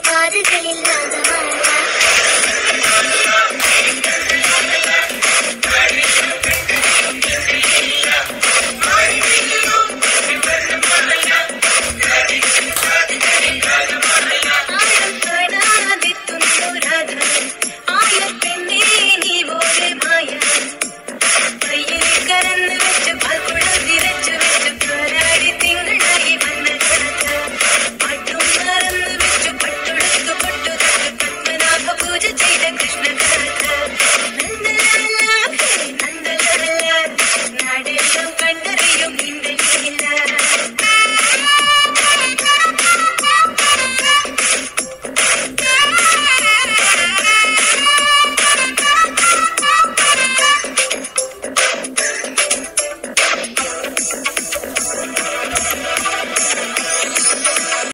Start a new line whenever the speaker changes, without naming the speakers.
காதுகளில் ராகமாய்